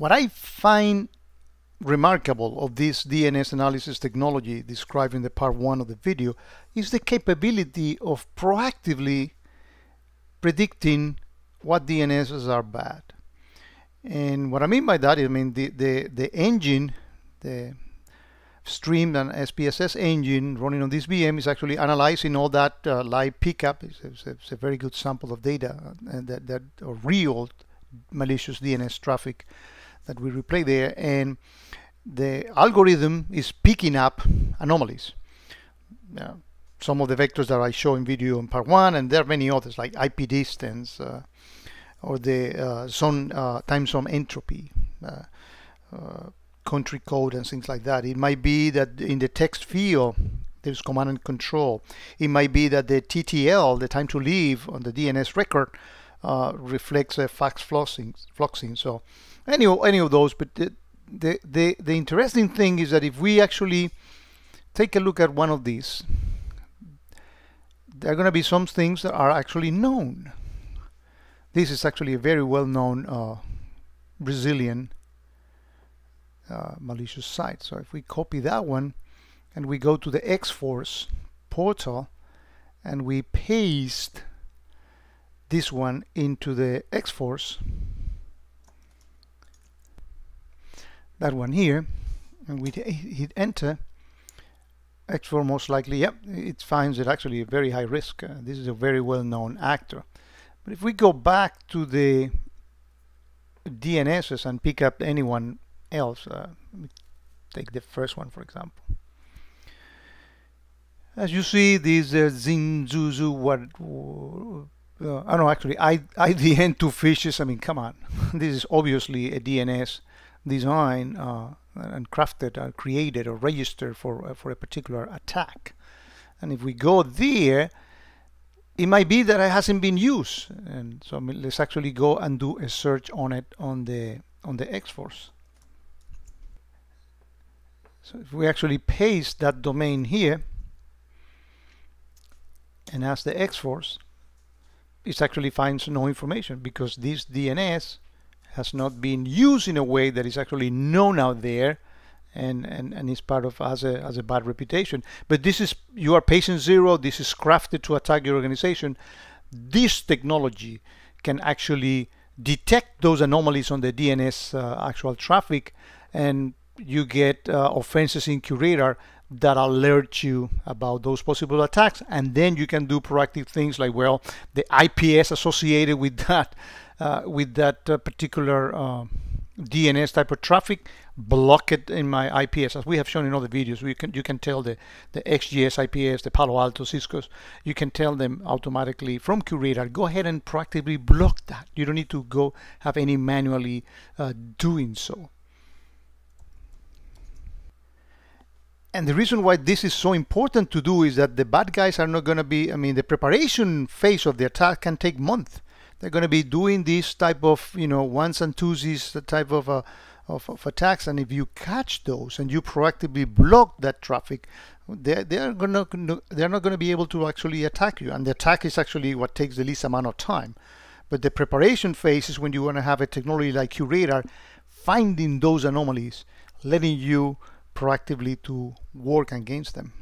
What I find remarkable of this DNS analysis technology described in the part one of the video is the capability of proactively predicting what DNSs are bad. And what I mean by that, I mean, the, the, the engine, the stream and SPSS engine running on this VM is actually analyzing all that uh, live PCAP. It's, it's, it's, a very good sample of data and uh, that, that real malicious DNS traffic that we replay there. And the algorithm is picking up anomalies. Uh, some of the vectors that I show in video in part one, and there are many others like IP distance uh, or the uh, zone uh, time zone entropy, uh, uh, country count, and things like that. It might be that in the text field there's command and control. It might be that the TTL, the time to live on the DNS record, reflects a fast fluxing. So any any of those, but the, the the the interesting thing is that if we actually take a look at one of these there are going to be some things that are actually known. This is actually a very well-known uh, Brazilian uh, malicious site. So if we copy that one and we go to the X-Force portal and we paste this one into the X-Force, that one here, and we hit enter, X-Force most likely, yep, it finds it actually a very high risk. Uh, this is a very well-known actor. But if we go back to the DNSs and pick up anyone else, uh, take the first one for example. As you see, these uh, Zinzuzu, what, I don't know, actually, I, IDN2 fishes, I mean, come on. this is obviously a DNS design uh, and crafted or created or registered for, uh, for a particular attack. And if we go there, it might be that it hasn't been used. And so let's actually go and do a search on it on the on the X-Force. So if we actually paste that domain here and ask the X-Force, it actually finds no information because this DNS has not been used in a way that is actually known out there and, and, and is part of as a, as a bad reputation. But this is, you are patient zero, this is crafted to attack your organization. This technology can actually detect those anomalies on the DNS uh, actual traffic and you get uh, offenses in QRadar that alert you about those possible attacks and then you can do proactive things like well the IPS associated with that uh, with that uh, particular uh, DNS type of traffic, block it in my IPS. As we have shown in other videos, we can you can tell the, the XGS IPS, the Palo Alto, Cisco's, you can tell them automatically from QRadar, go ahead and proactively block that. You don't need to go have any manually uh, doing so. And the reason why this is so important to do is that the bad guys are not going to be, I mean, the preparation phase of the attack can take months. They're going to be doing this type of you know ones and twosies the type of, uh, of, of attacks. And if you catch those and you proactively block that traffic they're, they're gonna they're not going to be able to actually attack you. And the attack is actually what takes the least amount of time. But the preparation phase is when you want to have a technology like QRadar finding those anomalies letting you proactively to work against them